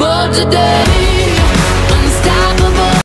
But today.